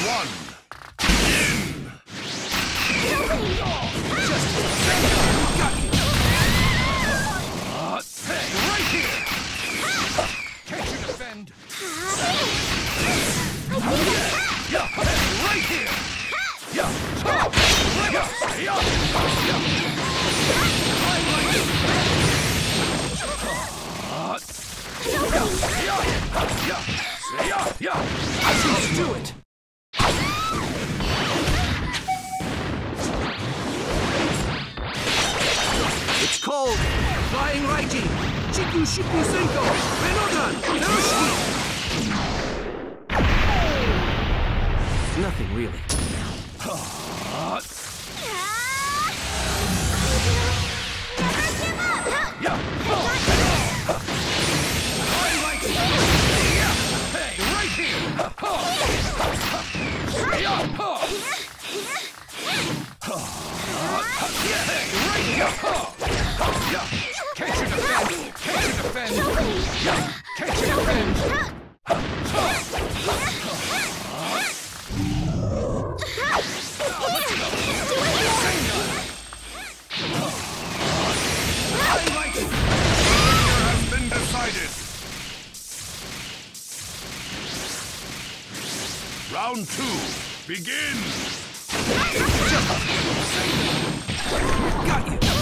One. It's Flying Raijin, Chiku Shiku Senko, Renodan, Narushiki. Nothing really. Yeah. Right here. Yeah. Can't you defend? Can't you defend? Yeah. Can't you defend? Has been decided. Round two, begin! Got you!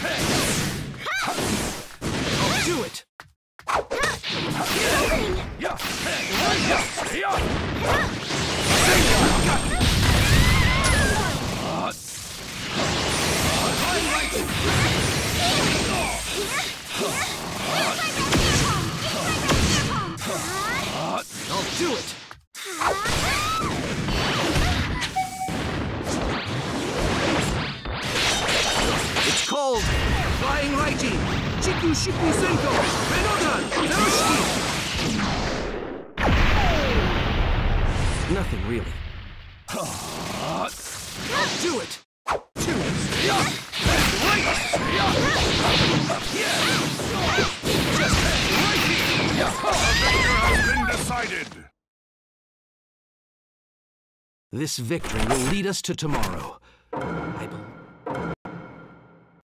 I'll do it! Yeah! Flying Raijin, Chiku Shiku Senko, Renodan, Narushiki. Nothing really. I'll do it. Two. Yeah. Right. Yeah. Yeah. Just right here. Yeah. Victor has been decided. This victory will lead us to tomorrow,